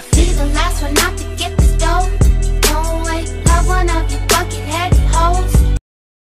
one to a I.